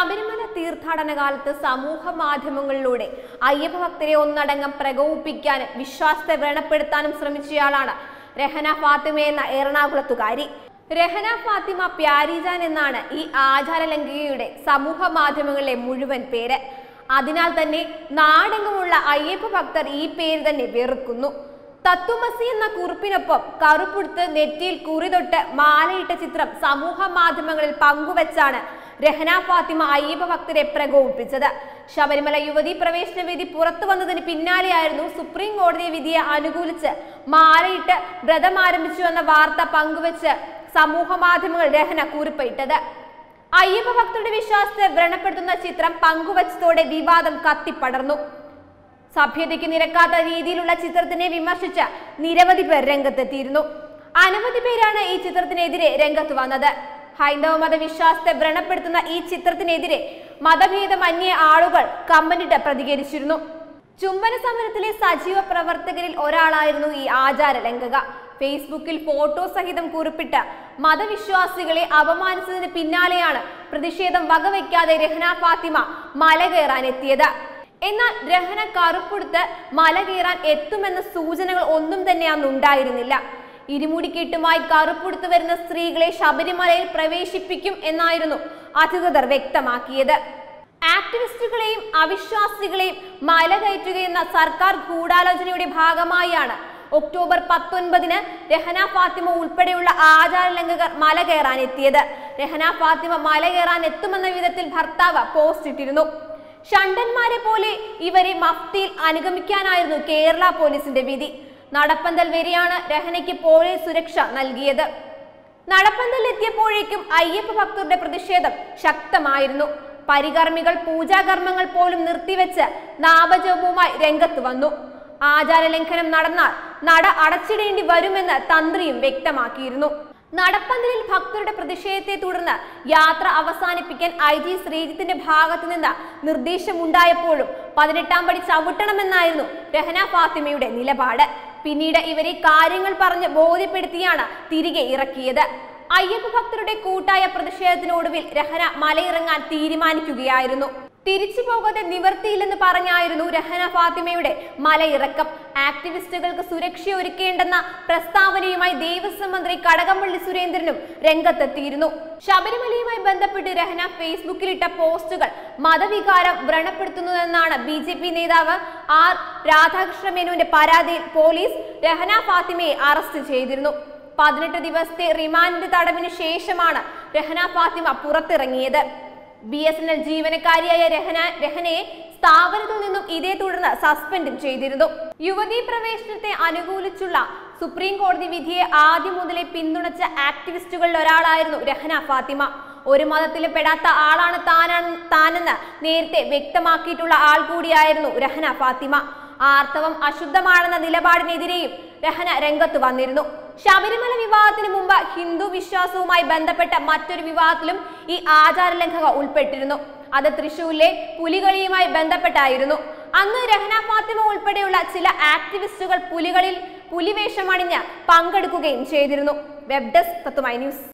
ശബരിമല തീർത്ഥാടന കാലത്ത് സമൂഹ മാധ്യമങ്ങളിലൂടെ അയ്യപ്പ ഭക്തരെ ഒന്നടങ്കം പ്രകോപിപ്പിക്കാനും വിശ്വാസത്തെ വ്രണപ്പെടുത്താനും ശ്രമിച്ചയാളാണ് രഹന ഫാത്തിമ എന്ന എറണാകുളത്തുകാരി. രഹന ഫാത്തിമ പ്യാരിജാൻ എന്നാണ് ഈ ആചാരലംഘികയുടെ സമൂഹ മാധ്യമങ്ങളിലെ മുഴുവൻ പേര്. അതിനാൽ തന്നെ നാടെങ്ങുമുള്ള അയ്യപ്പ ഭക്തർ ഈ പേര് തന്നെ വെറുക്കുന്നു. തത്വമസി എന്ന കുറിപ്പിനൊപ്പം കറുപ്പുടുത്ത് നെറ്റിയിൽ കുറിതൊട്ട് മാലയിട്ട ചിത്രം സമൂഹ മാധ്യമങ്ങളിൽ പങ്കുവച്ചാണ് രഹന ഫാത്തിമ അയ്യപ്പ ഭക്തരെ പ്രകോപിപ്പിച്ചത്. ശബരിമല യുവതി പ്രവേശന വിധി പുറത്തു വന്നതിന് പിന്നാലെയായിരുന്നു സുപ്രീം കോടതി വിധിയെ അനുകൂലിച്ച് മാലയിട്ട് വ്രതം ആരംഭിച്ചു എന്ന വാർത്ത പങ്കുവച്ച് സമൂഹ മാധ്യമങ്ങൾ രഹന കുറിപ്പിട്ടത് അയ്യപ്പ ഭക്തരുടെ വിശ്വാസത്തെ വ്രണപ്പെടുത്തുന്ന ചിത്രം പങ്കുവച്ചതോടെ വിവാദം കത്തിപ്പടർന്നു. സഭ്യതയ്ക്ക് നിരക്കാത്ത രീതിയിലുള്ള ചിത്രത്തിനെ വിമർശിച്ച് നിരവധി പേർ രംഗത്തെത്തിയിരുന്നു. അനവധി പേരാണ് ഈ ചിത്രത്തിനെതിരെ രംഗത്ത് വന്നത്. ഹൈന്ദവ മതവിശ്വാസത്തെ വ്രണപ്പെടുത്തുന്ന ഈ ചിത്രത്തിനെതിരെ മതഭേദമന്യേ ആളുകൾ കമ്പനിട്ട് പ്രതികരിച്ചിരുന്നു. ചുംബന സമരത്തിലെ സജീവ പ്രവർത്തകരിൽ ഒരാളായിരുന്നു ഈ ആചാര ലംഘക. ഫേസ്ബുക്കിൽ ഫോട്ടോ സഹിതം കുറിപ്പിട്ട് മതവിശ്വാസികളെ അപമാനിച്ചതിന് പിന്നാലെയാണ് പ്രതിഷേധം വകവയ്ക്കാതെ രഹന ഫാത്തിമ മല കയറാൻ എത്തിയത്. എന്നാൽ രഹന കറുപ്പെടുത്ത് മല കയറാൻ എത്തുമെന്ന സൂചനകൾ ഒന്നും തന്നെ അന്ന് ഉണ്ടായിരുന്നില്ല ഇരുമുടിക്കെട്ടുമായി കറുപ്പുടുത്തു വരുന്ന സ്ത്രീകളെ ശബരിമലയിൽ പ്രവേശിപ്പിക്കും എന്നായിരുന്നു അധികൃതർ വ്യക്തമാക്കിയത്. ആക്ടിവിസ്റ്റുകളെയും അവിശ്വാസികളെയും മല കയറ്റുകയെന്ന സർക്കാർ ഗൂഢാലോചനയുടെ ഭാഗമായാണ് ഒക്ടോബർ പത്തൊൻപതിന് രഹന ഫാത്തിമ ഉൾപ്പെടെയുള്ള ആചാര ലംഘകർ മല കയറാൻ എത്തിയത് രഹന ഫാത്തിമ മല കയറാൻ എത്തുമെന്ന വിധത്തിൽ ഭർത്താവ് പോസ്റ്റ് ഇട്ടിരുന്നു. ഷണ്ടന്മാരെ പോലെ ഇവരെ മഫ്തിയിൽ അനുഗമിക്കാനായിരുന്നു കേരള പോലീസിന്റെ വിധി. നടപ്പന്തൽ വരെയാണ് രഹനയ്ക്ക് പോലീസ് സുരക്ഷ നൽകിയത്. നടപ്പന്തൽ എത്തിയപ്പോഴേക്കും അയ്യപ്പ ഭക്തരുടെ പ്രതിഷേധം ശക്തമായിരുന്നു. പരികർമ്മികൾ പൂജാകർമ്മങ്ങൾ പോലും നിർത്തിവെച്ച് നാമജപവുമായി രംഗത്ത് വന്നു. ആചാരലംഘനം നടന്നാൽ നട അടച്ചിടേണ്ടി വരുമെന്ന് തന്ത്രിയും വ്യക്തമാക്കിയിരുന്നു. നടപ്പന്തലിൽ ഭക്തരുടെ പ്രതിഷേധത്തെ തുടർന്ന് യാത്ര അവസാനിപ്പിക്കാൻ ഐ ജി ശ്രീജിത്തിന്റെ ഭാഗത്തു നിന്ന് നിർദ്ദേശമുണ്ടായപ്പോഴും പതിനെട്ടാം പടി ചവിട്ടണമെന്നായിരുന്നു രഹന ഫാത്തിമയുടെ നിലപാട്. പിന്നീട് ഇവരെ കാര്യങ്ങൾ പറഞ്ഞ് ബോധ്യപ്പെടുത്തിയാണ് തിരികെ ഇറക്കിയത്. അയ്യപ്പ ഭക്തരുടെ കൂട്ടായ പ്രതിഷേധത്തിനൊടുവിൽ രഹന മലയിറങ്ങാൻ തീരുമാനിക്കുകയായിരുന്നു. തിരിച്ചു പോകാതെ നിവർത്തിയില്ലെന്ന് പറഞ്ഞായിരുന്നു രഹന ഫാത്തിമയുടെ മലയിറക്കം. ആക്ടിവിസ്റ്റുകൾക്ക് സുരക്ഷ ഒരുക്കേണ്ടെന്ന പ്രസ്താവനയുമായി ദേവസ്വം മന്ത്രി കടകംപള്ളി സുരേന്ദ്രനും രംഗത്തെത്തിയിരുന്നു. ശബരിമലയുമായി ബന്ധപ്പെട്ട് രഹന ഫേസ്ബുക്കിലിട്ട പോസ്റ്റുകൾ മതവികാരം വ്രണപ്പെടുത്തുന്നുവെന്നാണ് ബി ജെ പി നേതാവ് ആർ രാധാകൃഷ്ണ മേനോന്റെ പരാതിയിൽ പോലീസ് രഹന ഫാത്തിമയെ അറസ്റ്റ് ചെയ്തിരുന്നു. പതിനെട്ട് ദിവസത്തെ റിമാൻഡ് തടവിന് ശേഷമാണ് രഹന ഫാത്തിമ പുറത്തിറങ്ങിയത്. ബി എസ് എൻ എൽ ജീവനക്കാരിയായ രഹന രഹനയെ സ്ഥാപനത്തിൽ നിന്നും ഇതേ തുടർന്ന് സസ്പെൻഡും ചെയ്തിരുന്നു. യുവതി പ്രവേശനത്തെ അനുകൂലിച്ചുള്ള സുപ്രീം കോടതി വിധിയെ ആദ്യം മുതലേ പിന്തുണച്ച ആക്ടിവിസ്റ്റുകളിൽ ഒരാളായിരുന്നു രഹന ഫാത്തിമ. ഒരു മതത്തിൽ പെടാത്ത ആളാണ് താനാണ് താനെന്ന് നേരത്തെ വ്യക്തമാക്കിയിട്ടുള്ള ആൾ കൂടിയായിരുന്നു രഹന ഫാത്തിമ. ആർത്തവം അശുദ്ധമാണെന്ന നിലപാടിനെതിരെയും രഹന രംഗത്ത് വന്നിരുന്നു. ശബരിമല വിവാഹത്തിന് ഹിന്ദു വിശ്വാസവുമായി ബന്ധപ്പെട്ട മറ്റൊരു വിവാഹത്തിലും ഈ ആചാര ലംഘക ഉൾപ്പെട്ടിരുന്നു. അത് തൃശൂരിലെ പുലികളിയുമായി ബന്ധപ്പെട്ടായിരുന്നു. അന്ന് രഹന ഫാത്തിമ ഉൾപ്പെടെയുള്ള ചില ആക്ടിവിസ്റ്റുകൾ പുലികളിൽ പുലിവേഷമണിഞ്ഞ് പങ്കെടുക്കുകയും ചെയ്തിരുന്നു. വെബ് ഡെസ്ക് തത്തുമൈ ന്യൂസ്